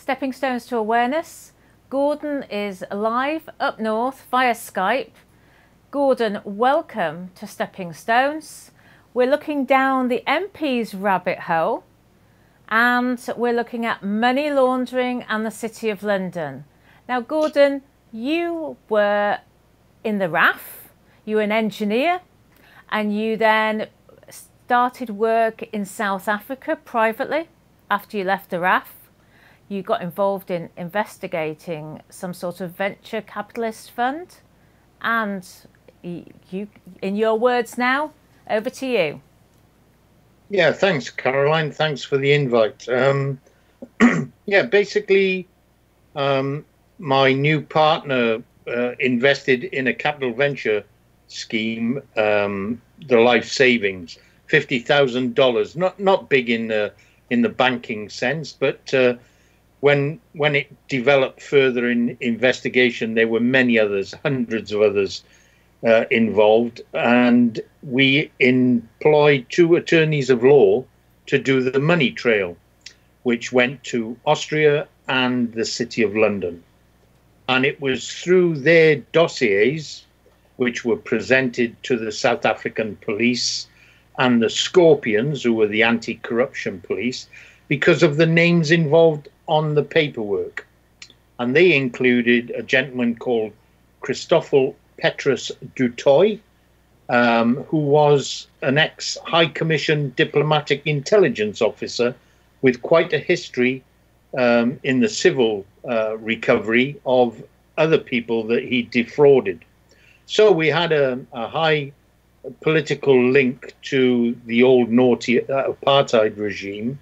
Stepping Stones to Awareness. Gordon is live up north via Skype. Gordon, welcome to Stepping Stones. We're looking down the MP's rabbit hole and we're looking at money laundering and the City of London. Now, Gordon, you were in the RAF, you were an engineer, and you then started work in South Africa privately after you left the RAF. You got involved in investigating some sort of venture capitalist fund, and you, in your words now, over to you. Yeah, thanks, Caroline. Thanks for the invite. Um, yeah, basically, um, my new partner uh, invested in a capital venture scheme, um, the life savings, fifty thousand dollars. Not not big in the in the banking sense, but uh, when when it developed further in investigation, there were many others, hundreds of others uh, involved, and we employed two attorneys of law to do the money trail, which went to Austria and the City of London. And it was through their dossiers, which were presented to the South African police and the Scorpions, who were the anti corruption police, because of the names involved on the paperwork. And they included a gentleman called Christoffel Petrus du Toit, um, who was an ex High Commission diplomatic intelligence officer with quite a history um, in the civil uh, recovery of other people that he defrauded. So we had a, a high political link to the old naughty uh, apartheid regime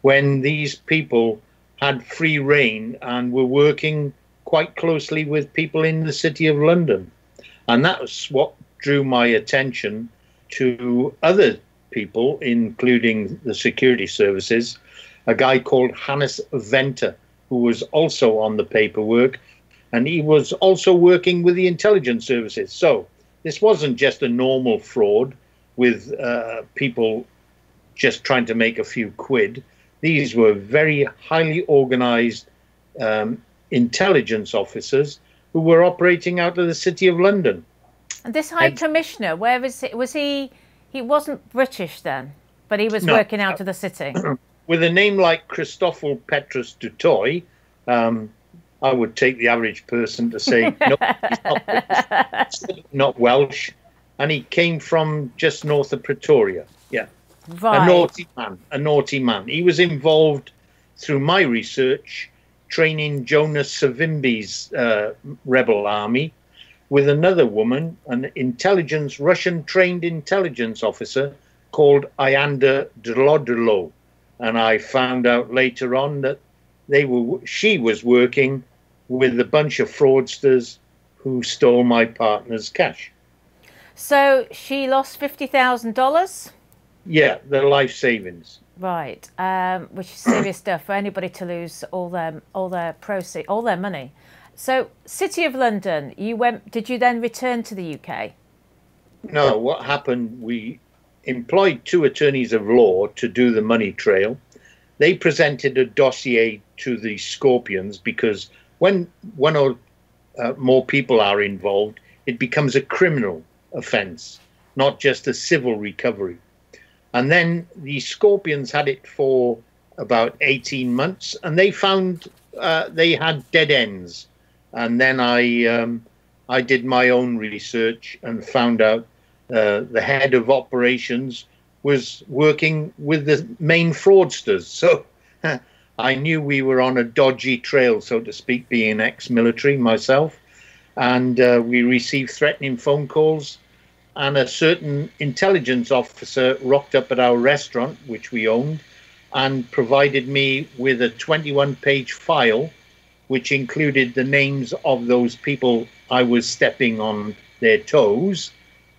when these people had free reign and were working quite closely with people in the city of London. And that's what drew my attention to other people, including the security services, a guy called Hannes Venter, who was also on the paperwork, and he was also working with the intelligence services. So this wasn't just a normal fraud with uh, people just trying to make a few quid. These were very highly organized um, intelligence officers who were operating out of the City of London. And this High and, Commissioner, where is was it? Was he? He wasn't British then, but he was no, working out of the city. With a name like Christoffel Petrus du Toit, um, I would take the average person to say, no, he's not, British, not Welsh, and he came from just north of Pretoria. Yeah, right. a naughty man. A naughty man. He was involved through my research training Jonas Savimbi's uh, rebel army with another woman, an intelligence Russian trained intelligence officer called Ayanda Dlodlo. And I found out later on that they were she was working with a bunch of fraudsters who stole my partner's cash. So she lost fifty thousand dollars. Yeah, their life savings. Right, um, which is serious stuff for anybody to lose all their all their proceeds, all their money. So, City of London, you went. Did you then return to the UK? No. What happened? We employed two attorneys of law to do the money trail. They presented a dossier to the Scorpions because when one or uh, more people are involved, it becomes a criminal offence, not just a civil recovery. And then the Scorpions had it for about 18 months and they found uh, they had dead ends. And then I, um, I did my own research and found out uh, the head of operations was working with the main fraudsters. So I knew we were on a dodgy trail, so to speak, being ex military myself. And uh, we received threatening phone calls and a certain intelligence officer rocked up at our restaurant, which we owned, and provided me with a 21 page file, which included the names of those people I was stepping on their toes,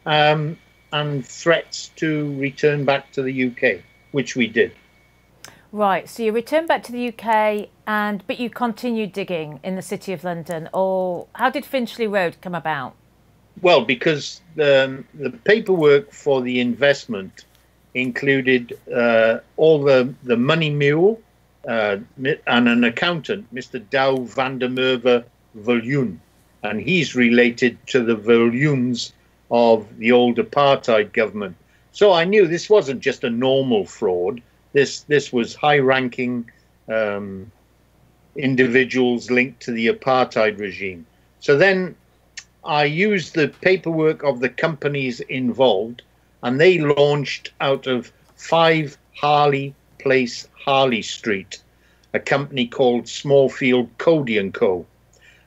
um, and threats to return back to the UK, which we did. Right, so you returned back to the UK, and but you continued digging in the City of London, or how did Finchley Road come about? Well, because the, the paperwork for the investment included uh, all the, the money mule, uh, and an accountant, Mr. Dow van der Merwe Viljoen. And he's related to the Viljoens of the old apartheid government. So I knew this wasn't just a normal fraud. This this was high-ranking um, individuals linked to the apartheid regime. So then I used the paperwork of the companies involved, and they launched out of five Harley Place, Harley Street, a company called Smallfield Cody and Co.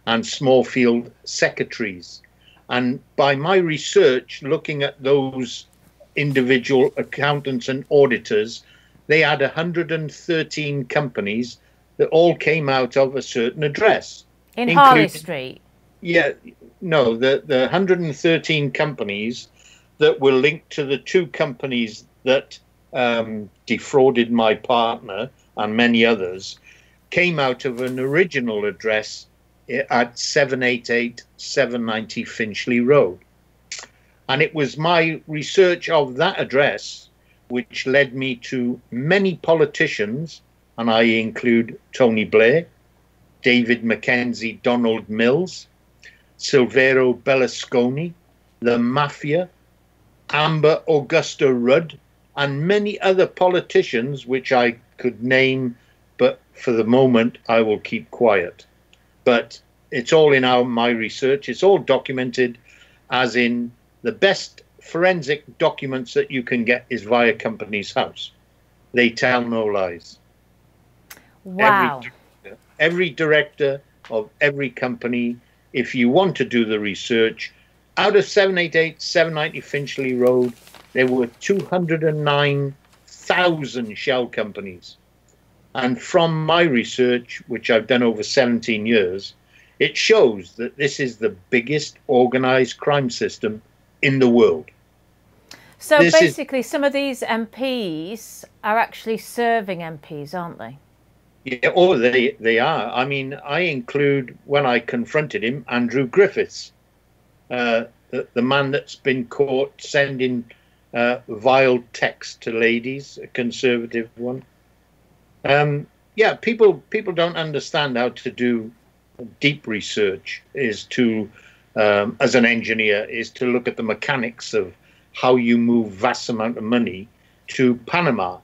and Smallfield Secretaries. And by my research, looking at those individual accountants and auditors, they had 113 companies that all came out of a certain address. In Harley Street? Yeah, no, the, the 113 companies that were linked to the two companies that um, defrauded my partner and many others came out of an original address at 788 790 Finchley Road. And it was my research of that address which led me to many politicians, and I include Tony Blair, David Mackenzie, Donald Mills, Silvero Berlusconi, the Mafia, Amber Augusta Rudd, and many other politicians which I could name, but for the moment I will keep quiet. But it's all in our my research. It's all documented, as in the best forensic documents that you can get is via Companies House. They tell no lies. Wow. Every every director of every company, if you want to do the research, out of 788, 790 Finchley Road, there were 209,000 shell companies. And from my research, which I've done over 17 years, it shows that this is the biggest organized crime system in the world. So this basically, some of these MPs are actually serving MPs, aren't they? Yeah, oh, they they are. I mean, I include when I confronted him, Andrew Griffiths, uh, the, the man that's been caught sending uh, vile text to ladies, a conservative one. Um, yeah, people people don't understand how to do deep research. Is to um, as an engineer is to look at the mechanics of how you move vast amount of money to Panama,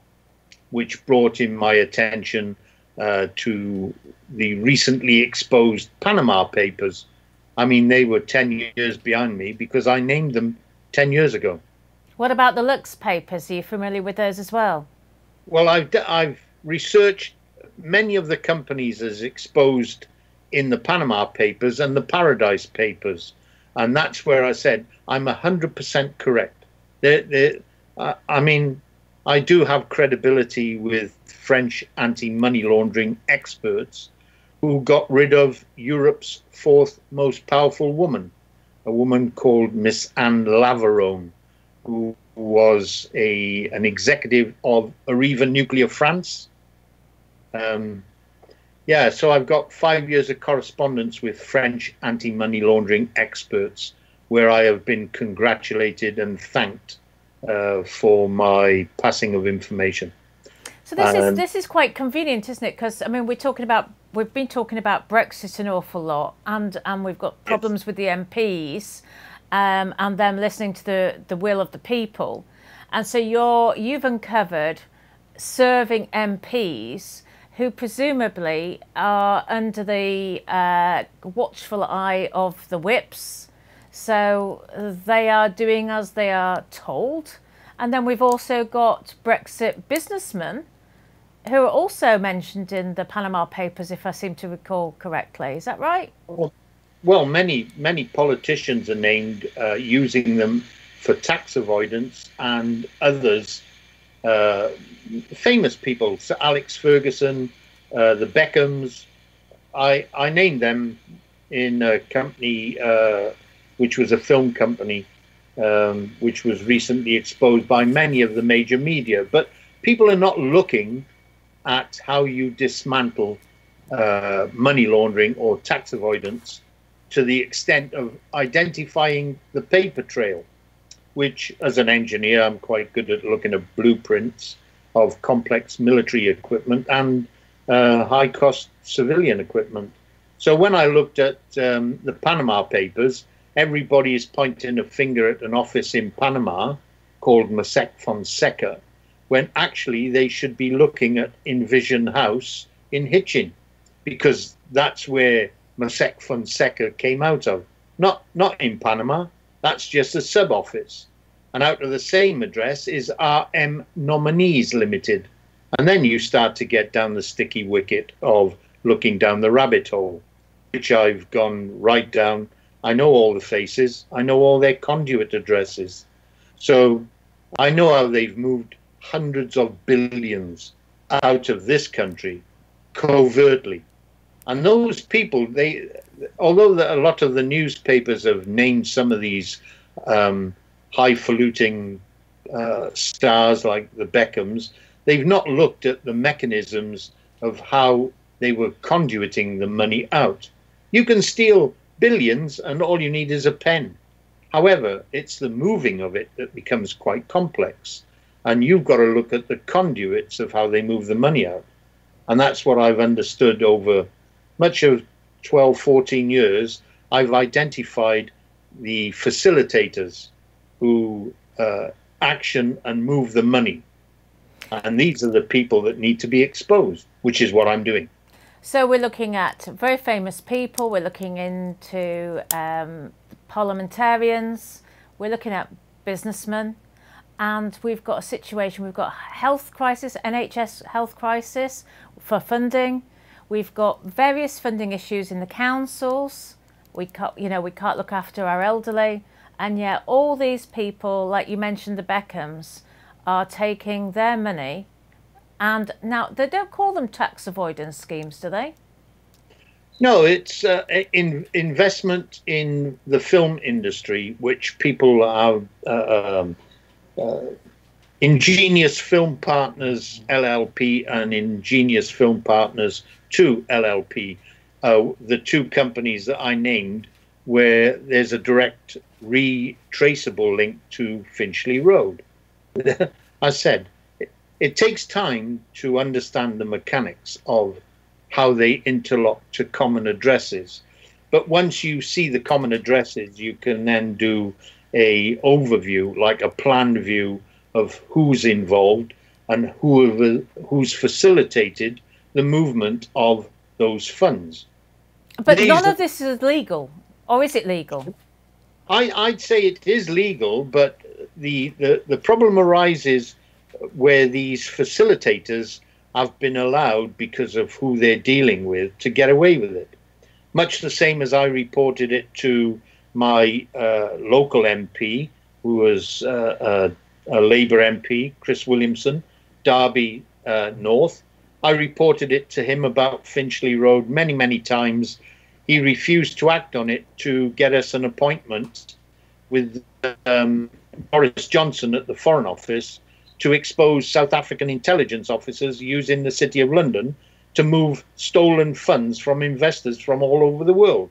which brought in my attention uh, to the recently exposed Panama Papers. I mean, they were 10 years behind me because I named them 10 years ago. What about the Lux Papers? Are you familiar with those as well? Well, I've, I've researched many of the companies as exposed in the Panama Papers and the Paradise Papers. And that's where I said I'm 100% correct. They're, they're, uh, I mean, I do have credibility with French anti money laundering experts who got rid of Europe's fourth most powerful woman, a woman called Miss Anne Lavarone, who was a an executive of Areva Nuclear France. Um, yeah, so I've got five years of correspondence with French anti money laundering experts where I have been congratulated and thanked uh, for my passing of information. So this is this is quite convenient, isn't it? Because I mean, we're talking about we've been talking about Brexit an awful lot, and and we've got problems yes. with the MPs, um, and them listening to the the will of the people, and so you're you've uncovered serving MPs who presumably are under the uh, watchful eye of the whips. So they are doing as they are told. And then we've also got Brexit businessmen who are also mentioned in the Panama Papers, if I seem to recall correctly. Is that right? Well, many many politicians are named uh, using them for tax avoidance, and others uh, famous people, Sir Alex Ferguson, uh, the Beckhams. I I named them in a company uh, which was a film company, um, which was recently exposed by many of the major media. But people are not looking at how you dismantle uh, money laundering or tax avoidance to the extent of identifying the paper trail which, as an engineer, I'm quite good at looking at blueprints of complex military equipment and uh, high cost civilian equipment. So when I looked at um, the Panama Papers, everybody is pointing a finger at an office in Panama called Mossack Fonseca, when actually they should be looking at Envision House in Hitchin, because that's where Mossack Fonseca came out of. Not not in Panama. That's just a sub office. And out of the same address is RM Nominees Limited. And then you start to get down the sticky wicket of looking down the rabbit hole, which I've gone right down. I know all the faces, I know all their conduit addresses. So I know how they've moved hundreds of billions out of this country covertly. And those people, they, although a lot of the newspapers have named some of these um, highfalutin uh, stars like the Beckhams, they've not looked at the mechanisms of how they were conduiting the money out. You can steal billions, and all you need is a pen. However, it's the moving of it that becomes quite complex. And you've got to look at the conduits of how they move the money out. And that's what I've understood over much of 12, 14 years. I've identified the facilitators who uh, action and move the money. And these are the people that need to be exposed, which is what I'm doing. So we're looking at very famous people, we're looking into um, parliamentarians, we're looking at businessmen, and we've got a situation, we've got health crisis, NHS health crisis for funding, we've got various funding issues in the councils, we can't, you know, we can't look after our elderly, and yet all these people, like you mentioned, the Beckhams, are taking their money and now they don't call them tax avoidance schemes, do they? No, it's uh, in investment in the film industry, which people are uh, um, uh, Ingenious Film Partners LLP and Ingenious Film Partners 2 LLP, uh, the two companies that I named, where there's a direct retraceable link to Finchley Road. I said it, takes time to understand the mechanics of how they interlock to common addresses. But once you see the common addresses, you can then do a overview, like a planned view of who's involved and who who's facilitated the movement of those funds. But These none of this is legal, or is it legal? I, I'd say it is legal, but the, the, the problem arises where these facilitators have been allowed, because of who they're dealing with, to get away with it. Much the same as I reported it to my uh, local MP, who was uh, a, a, Labour MP, Chris Williamson, Derby uh, North. I reported it to him about Finchley Road many, many times he refused to act on it to get us an appointment with um, Boris Johnson at the Foreign Office to expose South African intelligence officers using the City of London to move stolen funds from investors from all over the world.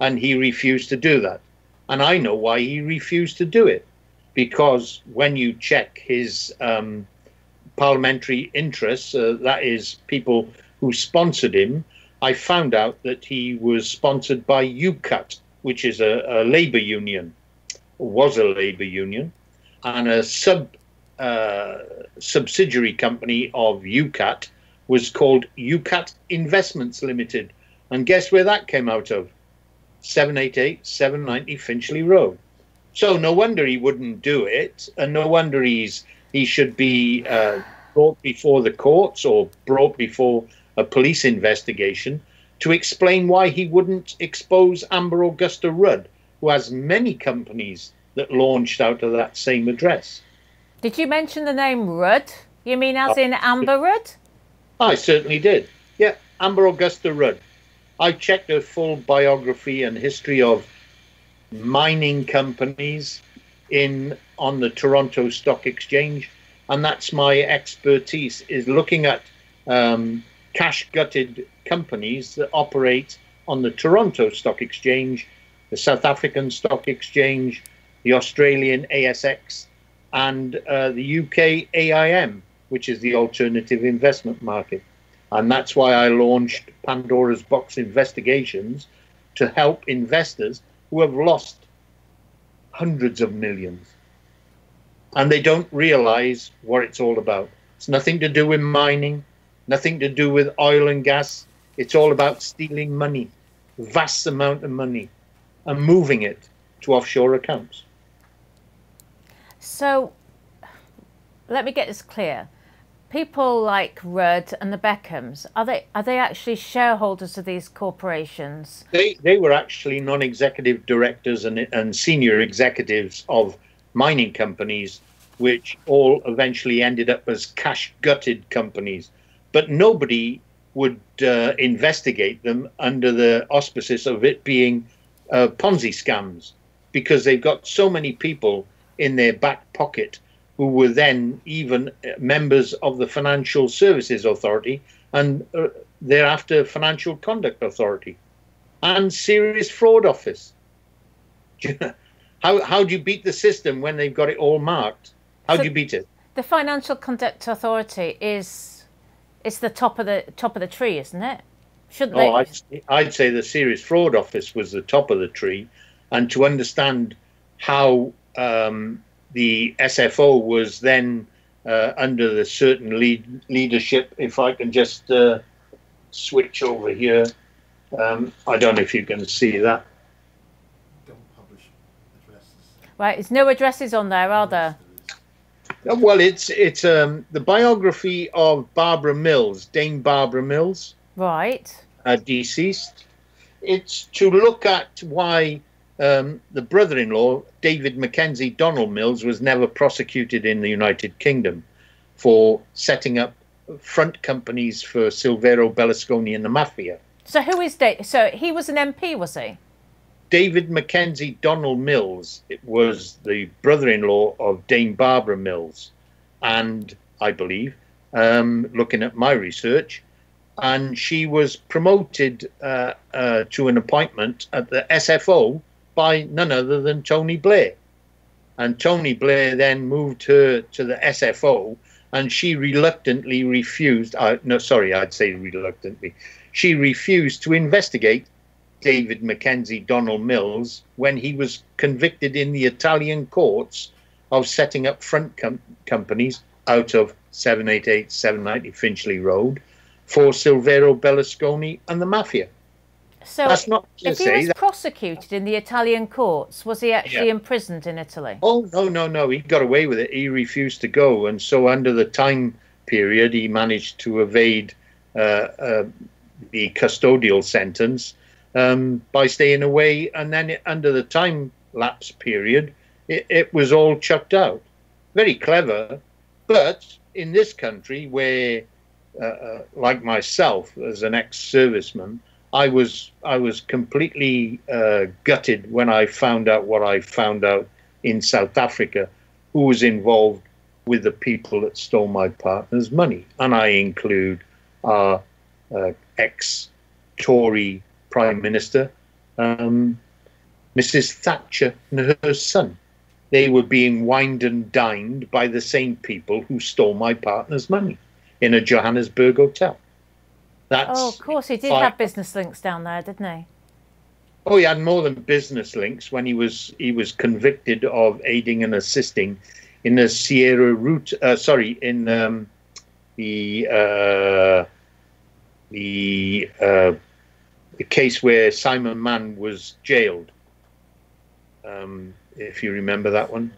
And he refused to do that. And I know why he refused to do it. Because when you check his um, parliamentary interests, uh, that is, people who sponsored him, I found out that he was sponsored by UCATT, which is a, a labor union, was a labor union, and a sub uh, subsidiary company of UCATT was called UCATT Investments Limited. And guess where that came out of? 788 790 Finchley Road. So no wonder he wouldn't do it, and no wonder he's he should be uh, brought before the courts or brought before a police investigation to explain why he wouldn't expose Amber Augusta Rudd, who has many companies that launched out of that same address. Did you mention the name Rudd? You mean as in Amber Rudd? I certainly did. Yeah, Amber Augusta Rudd. I checked her full biography and history of mining companies in on the Toronto Stock Exchange, and that's my expertise is looking at um, cash gutted companies that operate on the Toronto Stock Exchange, the South African Stock Exchange, the Australian ASX, and uh, the UK AIM, which is the alternative investment market. And that's why I launched Pandora's Box Investigations to help investors who have lost hundreds of millions. And they don't realize what it's all about. It's nothing to do with mining, nothing to do with oil and gas. It's all about stealing money, vast amount of money, and moving it to offshore accounts. So let me get this clear. People like Rudd and the Beckhams, are they are they actually shareholders of these corporations? They they were actually non-executive directors and and senior executives of mining companies, which all eventually ended up as cash gutted companies. But nobody would uh, investigate them under the auspices of it being uh, Ponzi scams because they've got so many people in their back pocket who were then even members of the Financial Services Authority and uh, thereafter Financial Conduct Authority and Serious Fraud Office. how, how do you beat the system when they've got it all marked? How so do you beat it? The Financial Conduct Authority is it's the top of the top of the tree, isn't it? Should they? Oh, I'd, I'd say the Serious Fraud Office was the top of the tree, and to understand how um, the SFO was then uh, under the certain lead, leadership. If I can just uh, switch over here, um, I don't know if you can see that. Don't publish addresses. Right, there's no addresses on there, are there? Uh, well, it's it's um, the biography of Barbara Mills, Dame Barbara Mills. Right. Uh, deceased. It's to look at why um, the brother-in-law, David Mackenzie Donald Mills, was never prosecuted in the United Kingdom for setting up front companies for Silvero Berlusconi and the mafia. So who is David? So he was an MP, was he? David Mackenzie Donald Mills it was the brother-in-law of Dame Barbara Mills, and I believe, um, looking at my research, and she was promoted uh, uh, to an appointment at the SFO by none other than Tony Blair. And Tony Blair then moved her to the SFO, and she reluctantly refused. Uh, no, sorry, I'd say reluctantly. She refused to investigate David Mackenzie Donald Mills when he was convicted in the Italian courts of setting up front com- companies out of 788 790 Finchley Road for Silvero Berlusconi and the mafia. So That's not if he was prosecuted in the Italian courts, was he actually yeah. imprisoned in Italy? Oh no, no, no! He got away with it. He refused to go, and so under the time period, he managed to evade uh, uh, the custodial sentence um, by staying away. And then under the time lapse period, it, it was all chucked out. Very clever, but in this country, where uh, uh like myself, as an ex-serviceman I was I was completely uh, gutted when I found out what I found out in South Africa, who was involved with the people that stole my partner's money, and I include our uh, ex-Tory Prime Minister, um, Mrs. Thatcher, and her son. They were being wined and dined by the same people who stole my partner's money in a Johannesburg hotel. That's oh, of course, he did have business links down there, didn't he? Oh, he had more than business links when he was he was convicted of aiding and assisting in the Sierra route. Uh, sorry, in um, the uh, the uh, the case where Simon Mann was jailed. Um, if you remember that one.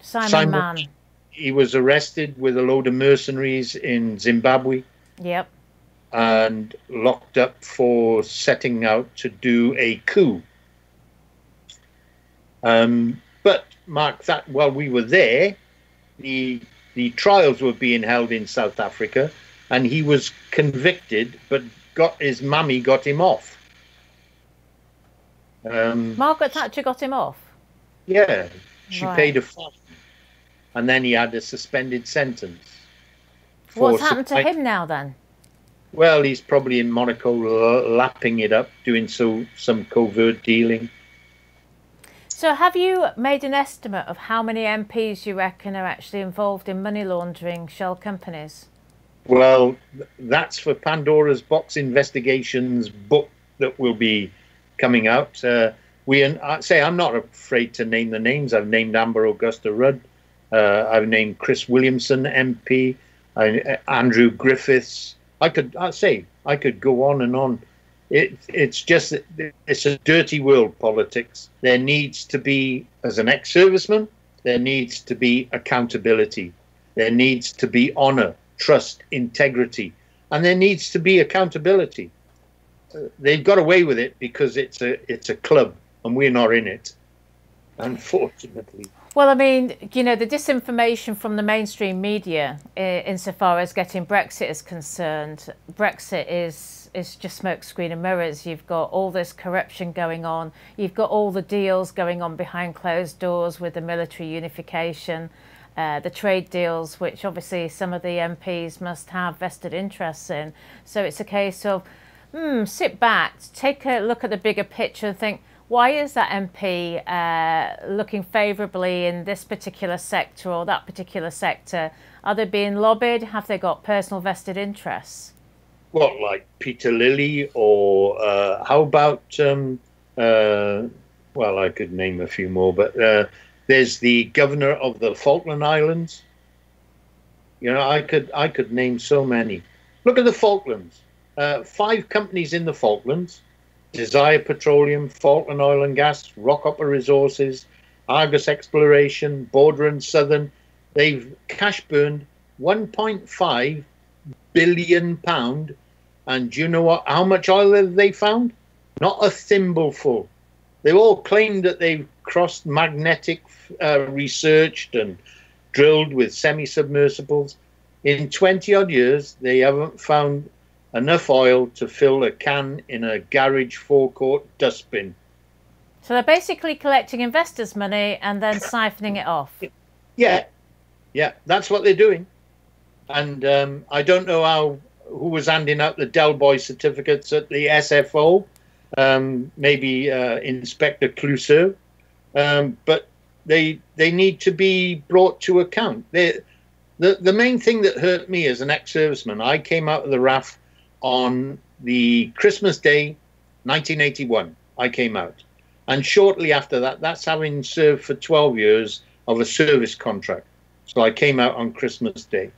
Simon, Simon Mann. He was arrested with a load of mercenaries in Zimbabwe. Yep and locked up for setting out to do a coup. Um, but Mark, that while we were there, the the trials were being held in South Africa, and he was convicted, but got his mummy got him off. Um, Margaret Thatcher got him off. Yeah, she right. paid a fine, and then he had a suspended sentence. What's happened to him now then? Well, he's probably in Monaco lapping it up, doing so some covert dealing. So, have you made an estimate of how many MPs you reckon are actually involved in money laundering shell companies? Well, that's for Pandora's Box Investigations book that will be coming out. Uh, we I say I'm not afraid to name the names. I've named Amber Augusta Rudd. Uh, I've named Chris Williamson MP, I, uh, Andrew Griffiths. I could I say I could go on and on. It, it's just it's a dirty world politics. There needs to be, as an ex-serviceman, there needs to be accountability. There needs to be honor, trust, integrity, and there needs to be accountability. Uh, they've got away with it because it's a it's a club and we're not in it, unfortunately. Well, I mean, you know, the disinformation from the mainstream media, insofar as getting Brexit is concerned, Brexit is is just smokescreen and mirrors. You've got all this corruption going on. You've got all the deals going on behind closed doors with the military unification, uh, the trade deals, which obviously some of the MPs must have vested interests in. So it's a case of, hmm, sit back, take a look at the bigger picture and think, why is that MP uh, looking favourably in this particular sector or that particular sector? Are they being lobbied? Have they got personal vested interests? What, like Peter Lilley, or uh, how about? Um, uh, well, I could name a few more, but uh, there's the governor of the Falkland Islands. You know, I could I could name so many. Look at the Falklands. Uh, five companies in the Falklands Desire Petroleum, Falkland Oil and Gas, Rockhopper Resources, Argos Exploration, Border and Southern. They've cash burned 1.5 billion pound. And do you know what? How much oil they found? Not a thimbleful. They all claimed that they've crossed magnetic uh, researched and drilled with semi-submersibles. In 20 odd years, they haven't found enough oil to fill a can in a garage forecourt dustbin. So they're basically collecting investors' money and then siphoning it off. Yeah, yeah, that's what they're doing. And um, I don't know how who was handing out the Del Boy certificates at the SFO. Um, maybe uh, Inspector Clouseau, um, but they they need to be brought to account. They, the the main thing that hurt me as an ex-serviceman, I came out of the RAF on the Christmas Day, 1981. I came out, and shortly after that, that's having served for 12 years of a service contract. So I came out on Christmas Day.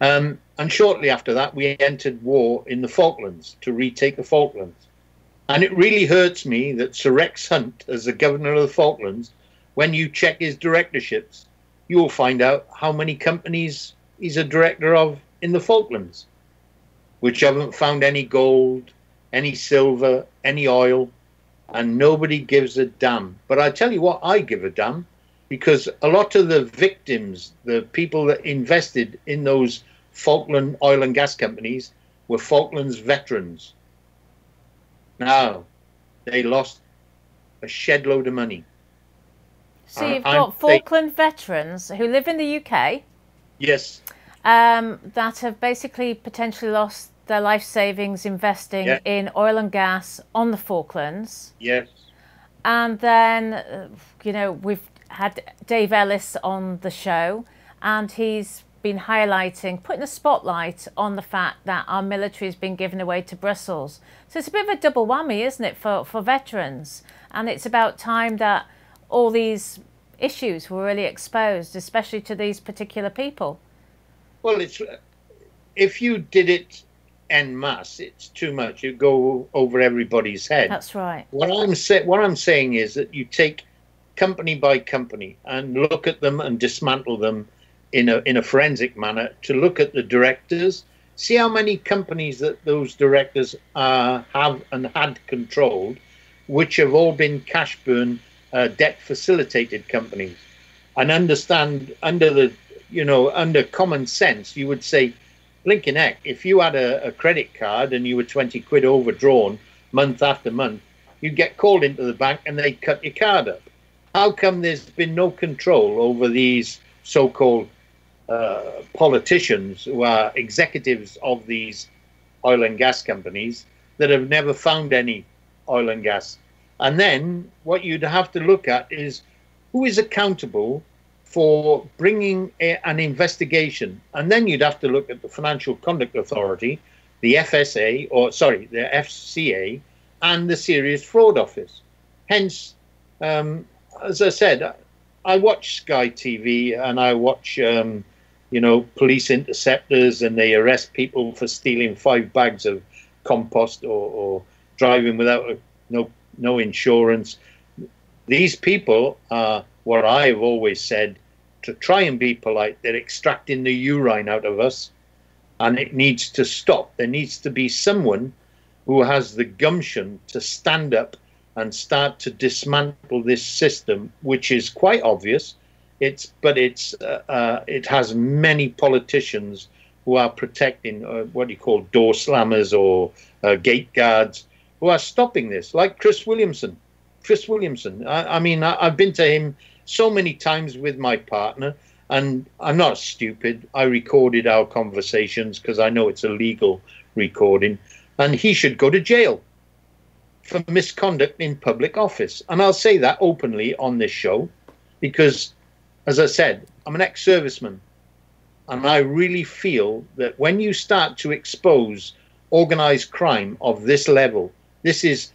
Um, and shortly after that, we entered war in the Falklands to retake the Falklands. And it really hurts me that Sir Rex Hunt, as the governor of the Falklands, when you check his directorships, you will find out how many companies he's a director of in the Falklands which haven't found any gold, any silver, any oil, and nobody gives a damn. But I tell you what, I give a damn because a lot of the victims, the people that invested in those Falkland oil and gas companies, were Falklands veterans. Now, they lost a shed load of money. So you've got I'm, Falkland they, veterans who live in the UK. Yes. Um, that have basically potentially lost their life savings investing yeah. in oil and gas on the Falklands. Yes. And then, uh, you know, we've had Dave Ellis on the show, and he's been highlighting, putting a spotlight on the fact that our military has been given away to Brussels. So it's a bit of a double whammy, isn't it, for, for veterans? And it's about time that all these issues were really exposed, especially to these particular people. Well, it's if you did it en masse, it's too much. You go over everybody's head. That's right. What I'm say- what I'm saying is that you take company by company and look at them and dismantle them in a in a forensic manner to look at the directors, see how many companies that those directors uh, have and had controlled, which have all been cash burn, uh, debt facilitated companies, and understand under the you know under common sense, you would say blinking heck, if you had a, a credit card and you were 20 quid overdrawn month after month, you'd get called into the bank and they'd cut your card up. How come there's been no control over these so called uh, politicians who are executives of these oil and gas companies that have never found any oil and gas? And then what you'd have to look at is who is accountable for bringing a, an investigation. And then you'd have to look at the Financial Conduct Authority, the FSA, or sorry, the FCA, and the Serious Fraud Office. Hence, um, as I said, I watch Sky TV and I watch, um, you know, police interceptors and they arrest people for stealing five bags of compost or, or driving without a, no no insurance. These people are what I've always said to try and be polite. They're extracting the urine out of us, and it needs to stop. There needs to be someone who has the gumption to stand up and start to dismantle this system, which is quite obvious. It's but it's uh, uh, it has many politicians who are protecting uh, what you call door slammers or uh, gate guards who are stopping this, like Chris Williamson. Chris Williamson. I, I mean, I, I've been to him so many times with my partner, and I'm not stupid. I recorded our conversations because I know it's a legal recording, and he should go to jail for misconduct in public office. And I'll say that openly on this show because, as I said, I'm an ex serviceman. And I really feel that when you start to expose organized crime of this level, this is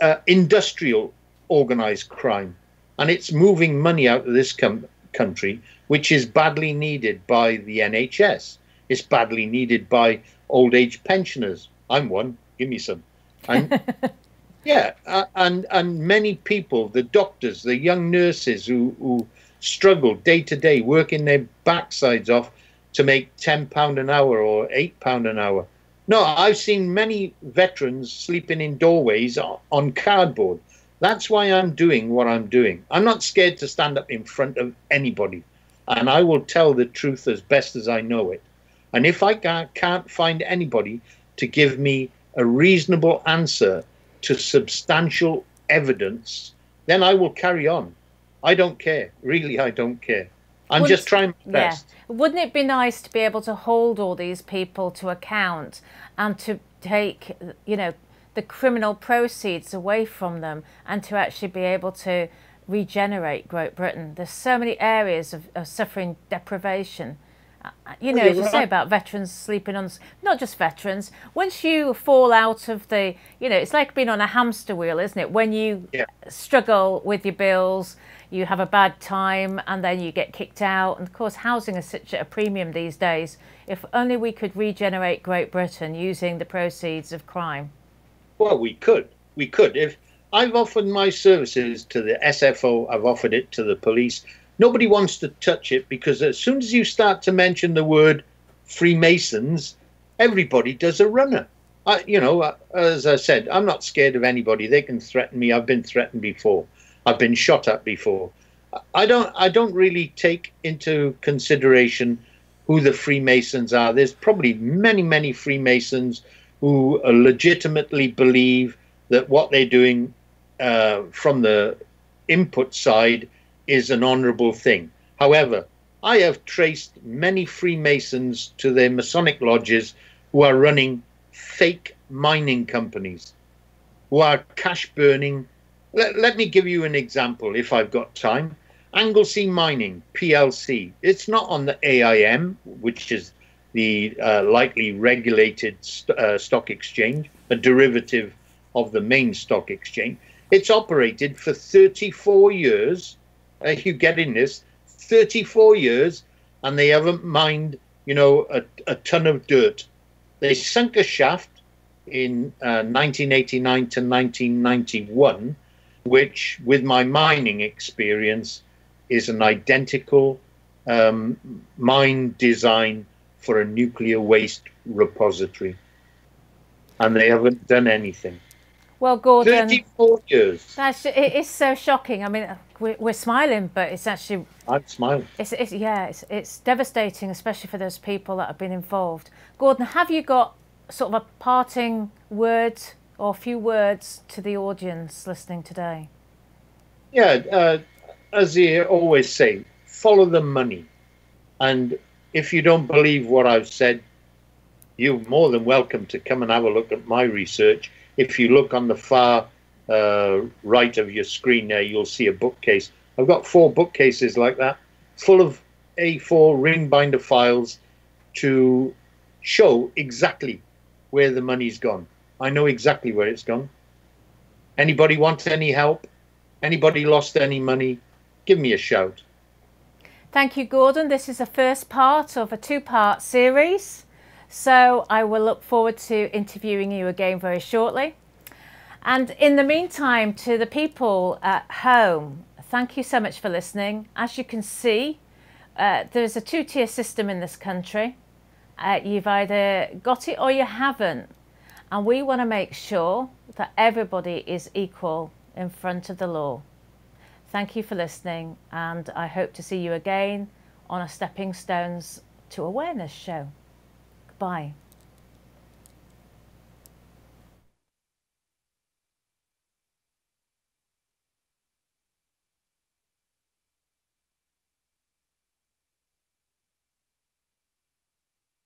uh, industrial organized crime. And it's moving money out of this com- country, which is badly needed by the NHS. It's badly needed by old age pensioners. I'm one. Give me some. And yeah, uh, and and many people, the doctors, the young nurses who, who struggle day to day, working their backsides off to make ten pound an hour or eight pound an hour. No, I've seen many veterans sleeping in doorways on cardboard. That's why I'm doing what I'm doing. I'm not scared to stand up in front of anybody, and I will tell the truth as best as I know it. And if I can't find anybody to give me a reasonable answer to substantial evidence, then I will carry on. I don't care. Really, I don't care. I'm Wouldn't, just trying my best. Yeah. Wouldn't it be nice to be able to hold all these people to account and to take, you know, the criminal proceeds away from them and to actually be able to regenerate Great Britain? There's so many areas of, of suffering deprivation. Uh, you know, as you say about veterans sleeping on, not just veterans. Once you fall out of the, you know, it's like being on a hamster wheel, isn't it? When you yeah. struggle with your bills, you have a bad time and then you get kicked out. And of course, housing is such a premium these days. If only we could regenerate Great Britain using the proceeds of crime. Well, we could. We could. If I've offered my services to the SFO, I've offered it to the police. Nobody wants to touch it because as soon as you start to mention the word Freemasons, everybody does a runner. I, you know, uh, as I said, I'm not scared of anybody. They can threaten me. I've been threatened before. I've been shot at before. I don't I don't really take into consideration who the Freemasons are. There's probably many many Freemasons who legitimately believe that what they're doing uh, from the input side is an honourable thing. However, I have traced many Freemasons to their Masonic lodges who are running fake mining companies, who are cash burning let, let me give you an example if I've got time. Anglesey Mining, PLC. It's not on the AIM, which is the uh, likely regulated st- uh, stock exchange, a derivative of the main stock exchange. It's operated for 34 years. Uh, you get in this 34 years, and they haven't mined, you know, a, a ton of dirt. They sunk a shaft in 1989 uh, to 1991 which, with my mining experience, is an identical um, mine design for a nuclear waste repository. And they haven't done anything. Well, Gordon, 34 years. That's it is so shocking. I mean, we're, we're smiling, but it's actually. I'm smiling. It's, it's yeah, it's, it's devastating, especially for those people that have been involved. Gordon, have you got sort of a parting word or a few words to the audience listening today? Yeah, uh, as you always say, follow the money. And if you don't believe what I've said, you're more than welcome to come and have a look at my research. If you look on the far uh, right of your screen there, you'll see a bookcase. I've got four bookcases like that. full of A4 ring binder files to show exactly where the money's gone. I know exactly where it's gone. Anybody want any help? Anybody lost any money? Give me a shout. Thank you, Gordon. This is the first part of a two part series. So I will look forward to interviewing you again very shortly. And in the meantime, to the people at home, thank you so much for listening. As you can see, uh, there's a two tier system in this country. Uh, you've either got it or you haven't. And we want to make sure that everybody is equal in front of the law. Thank you for listening, and I hope to see you again on a Stepping Stones to Awareness show. Goodbye.